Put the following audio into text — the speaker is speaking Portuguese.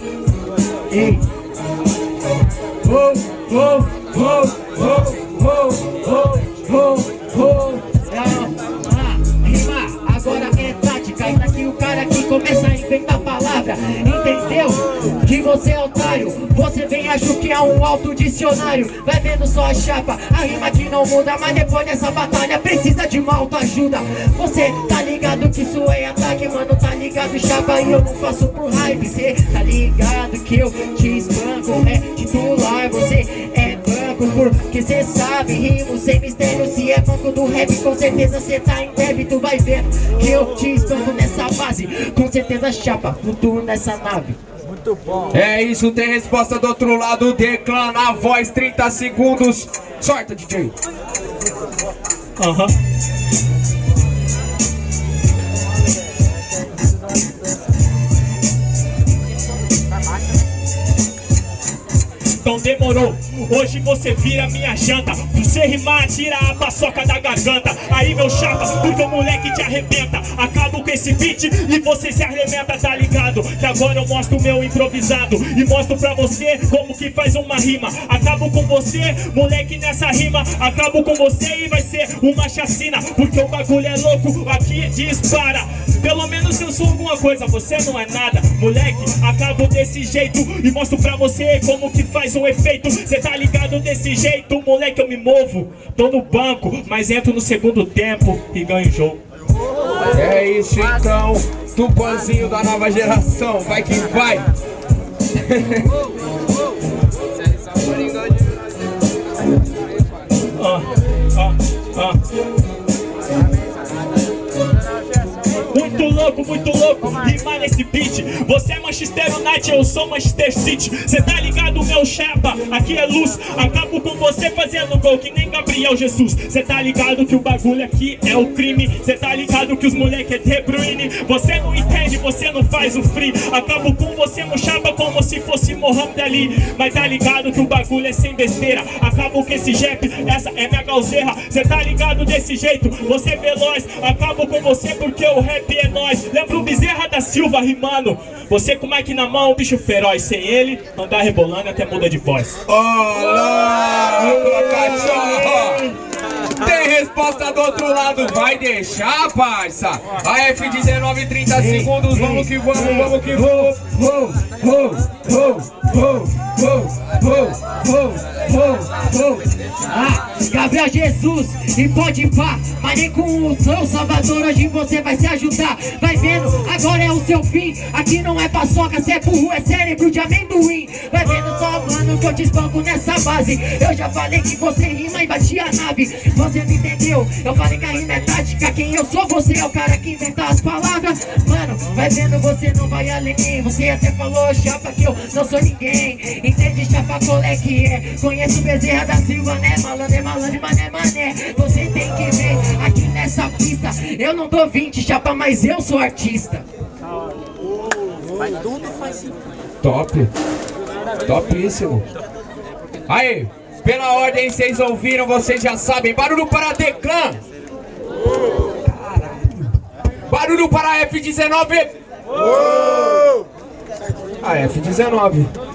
Ei. Oh, oh, oh, oh, oh, oh, oh, oh. Ah, rima, agora é tática. E daqui o cara que começa a inventar palavra. Entendeu? Que você é otário. Você vem acho que é um alto dicionário. Vai vendo só a chapa. A rima que não muda, mas depois dessa batalha precisa de uma autoajuda. Você tá ligado que isso é ataque, mano. Tá ligado, chapa? E eu não faço por hype. Cê tá ligado que eu te espanco. É titular, você é banco. Porque cê sabe, rimo sem mistério. Se é banco do rap, com certeza cê tá em débito. Vai vendo que eu te espanco nessa base. Com certeza, chapa, futuro nessa nave. É isso, tem resposta do outro lado. Declana a voz, 30 segundos. Sorta, DJ. Aham. Então demorou, hoje você vira minha janta. Você rimar, tira a paçoca da garganta. Aí meu chapa, o moleque te arrebenta. Acabo com esse beat e você se arrebenta, tá ligado? Que agora eu mostro o meu improvisado E mostro pra você como que faz uma rima. Acabo com você, moleque nessa rima. Acabo com você e vai ser uma chacina Porque o bagulho é louco, aqui dispara. Pelo menos eu sou alguma coisa, você não é nada. Moleque, acabo desse jeito E mostro pra você como que faz um efeito. Cê tá ligado desse jeito, moleque eu me movo Tô no banco, mas entro no segundo tempo e ganho o jogo. É isso então, Tupanzinho da nova geração, vai que vai. Ah, ah, ah. Muito louco, muito louco, rimar nesse beat. Você é Manchester United, eu sou Manchester City. Cê tá ligado, meu chapa? Aqui é luz. Acabo com você fazendo gol que nem Gabriel Jesus. Cê tá ligado que o bagulho aqui é o crime? Cê tá ligado que os moleque é De Bruyne? Você não entende, você não faz o free. Acabo com você, meu chapa, como se fosse Mohamed Ali. Mas tá ligado que o bagulho é sem besteira. Acabo com esse jap, essa é minha galzerra. Cê tá ligado desse jeito, você veloz Acabo com você porque o rap é nós Silva rimando Você com o mic na mão, bicho feroz Sem ele, andar rebolando até muda de voz Olá, cachorro! Tem resposta do outro lado, vai deixar, parça? A F19, 30 segundos, vamos que vamos, vamos que vamos. Vou, vou, vou, vou, vou. Ah, Gabriel Jesus e pode pá. Mas nem com o seu Salvador hoje você vai se ajudar. Vai vendo, agora é o seu fim. Aqui não é paçoca, cê é burro, é cérebro de amendoim. Vai vendo só mano, que eu te espanco nessa base. Eu já falei que você rima e batia a nave. Você não entendeu? Eu falei que a rima é tática. Quem eu sou, você é o cara que inventa as palavras. Mano, vai vendo, você não vai além. Você até falou, chapa, que eu não sou ninguém. Entende, chapa, qual é que é? Conheço o Bezerra da Silva, né? Malandro é malandro, mané, mané. Você tem que ver aqui nessa pista. Eu não dou 20, chapa, mas eu sou artista. Top. Topíssimo. Aí, pela ordem, vocês ouviram, vocês já sabem. Barulho para Declan. Barulho para F19. A F19.